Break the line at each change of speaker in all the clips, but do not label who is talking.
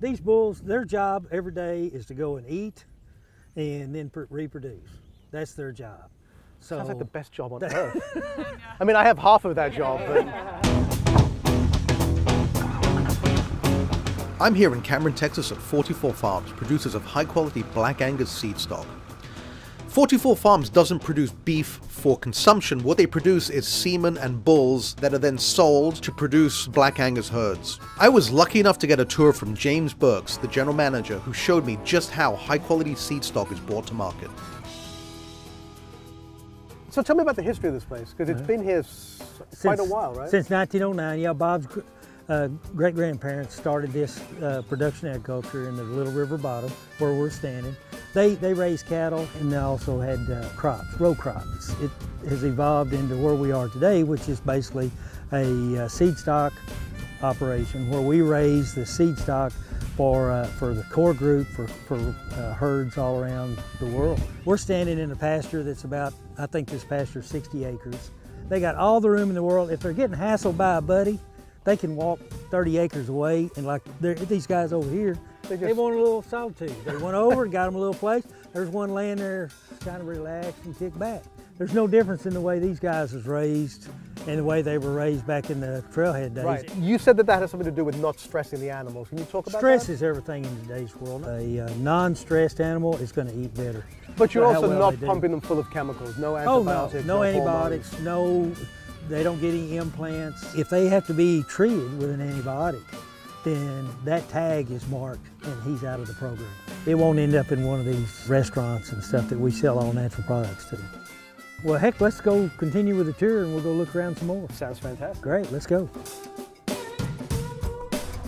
these bulls, their job every day is to go and eat and then pr- reproduce. That's their job. So
Sounds like the best job on earth. I mean, I have half of that job, but
I'm here in Cameron, Texas at 44 Farms, producers of high quality Black Angus seed stock. 44 Farms doesn't produce beef for consumption. What they produce is semen and bulls that are then sold to produce Black Angus herds. I was lucky enough to get a tour from James Burks, the general manager, who showed me just how high quality seed stock is brought to market.
so tell me about the history of this place because it's been here s- quite a while, right?
Since 1909, yeah. Bob's gr- uh, great grandparents started this uh, production agriculture in the Little River Bottom, where we're standing. They they raised cattle and they also had uh, crops, row crops. It has evolved into where we are today, which is basically a uh, seed stock operation where we raise the seed stock for uh, for the core group for for uh, herds all around the world. We're standing in a pasture that's about I think this pasture is 60 acres. They got all the room in the world. If they're getting hassled by a buddy, they can walk 30 acres away and like these guys over here, they,
just-
want a little solitude. They went over and got them a little place. There's one laying there kind of relaxed and kick back. There's no difference in the way these guys was raised and the way they were raised back in the trailhead days.
right. You said that that has something to do with not stressing the animals. Can you talk about that?
Stress
that?
is everything in today's world. A uh, non-stressed animal is going to eat better.
But you're also
well
not
they do.
pumping them full of chemicals, no
Oh no,
antibiotics,
no
hormones.
antibiotics, no, they don't get any implants. If they have to be treated with an antibiotic, then that tag is marked and he's out of the program. It won't end up in one of these restaurants and stuff that we sell all natural products to. Well, heck, let's go continue with the tour and we'll go look around some more.
Sounds fantastic.
Great, let's go.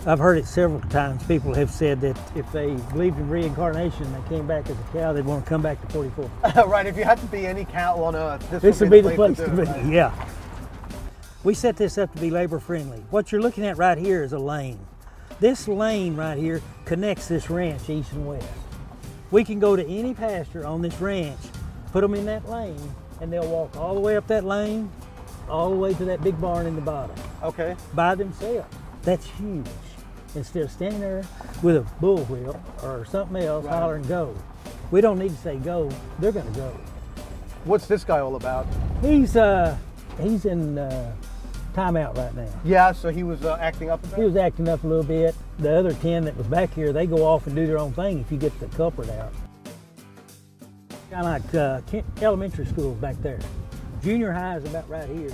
I've heard it several times. People have said that if they believed in reincarnation and they came back as a cow, they'd want to come back to 44.
right, if you had to be any cow on earth, this,
This
would
would be the place
do
to
it,
be,
right?
yeah. We set this up to be labor friendly. What you're looking at right here is a lane. This lane right here connects this ranch east and west. We can go to any pasture on this ranch, put them in that lane, and they'll walk all the way up that lane, all the way to that big barn in the bottom
Okay.
by themselves. That's huge. Instead of standing there with a bullwhip or something else,
Right.
hollering go. We don't need to say go, they're gonna go.
What's this guy all about?
He's uh he's in uh, timeout right now.
Yeah, so he was uh, acting up a bit?
He was acting up a little bit. The other ten that was back here, they go off and do their own thing if you get the culprit out. Kind of like uh, elementary schools back there. Junior high is about right here,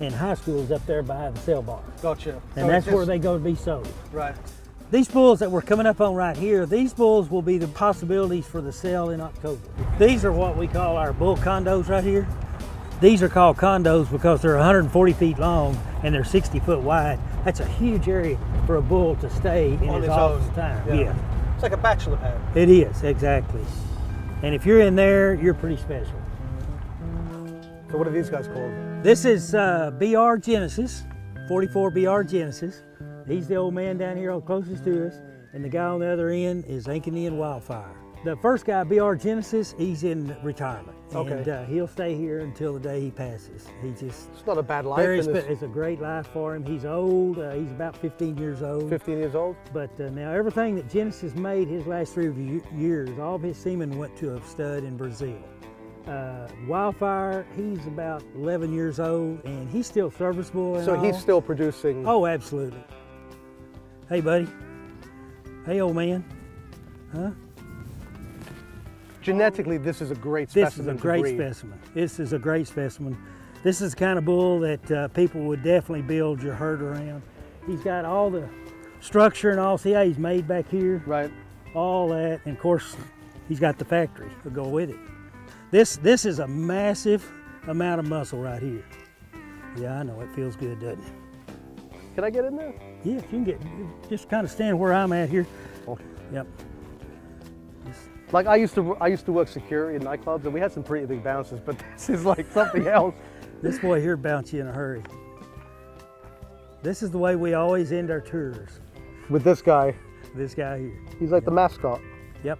and high school is up there by the cell bar.
Gotcha.
And
So
that's
it's
where they go to be sold.
Right.
These bulls that we're coming up on right here, these bulls will be the possibilities for the sale in October. These are what we call our bull condos right here. These are called condos because they're 140 feet long and they're 60 foot wide. That's a huge area for a bull to stay in
On
his
own.
time.
Yeah.
yeah,
It's like a bachelor pad.
it is, exactly. And if you're in there, you're pretty special.
So what are these guys called?
This is uh, BR Genesis, 44 BR Genesis. He's the old man down here closest to us, and the guy on the other end is Ankeny and Wildfire. The first guy, BR Genesis, he's in retirement,
Okay.
and uh, he'll stay here until the day he passes. He just
It's not a bad life.
very
it's
a great life for him. He's old. Uh, he's about 15 years old.
15 years old.
But uh, now everything that Genesis made his last three ye- years, all of his semen went to a stud in Brazil. Uh, Wildfire, he's about 11 years old and he's still serviceable. And
So he's still producing.
Oh, absolutely. Hey, buddy. Hey, old man. Huh?
Genetically, this is a great
This
specimen.
is a great specimen. This is a great specimen. This is the kind of bull that uh, people would definitely build your herd around. He's got all the structure and all. See how he's made back here?
Right.
all that, and of course, he's got the factory to go with it. This this is a massive amount of muscle right here. Yeah, I know it feels good, doesn't it?
Can I get in there?
Yeah, you can get just kind of stand where I'm at here.
Okay.
Yep.
Like I used to, I used to work security in nightclubs, and we had some pretty big bouncers, but this is like something else.
This boy here bounce you in a hurry. This is the way we always end our tours.
With this guy,
This guy here.
he's like the mascot.
Yep.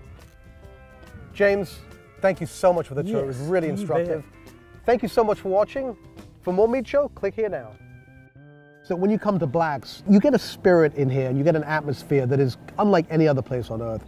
James, thank you so much for the tour. it was really instructive. Thank you so much for watching. For more Meat Show, click here now. So when you come to Blacks, you get a spirit in here and you get an atmosphere that is unlike any other place on earth.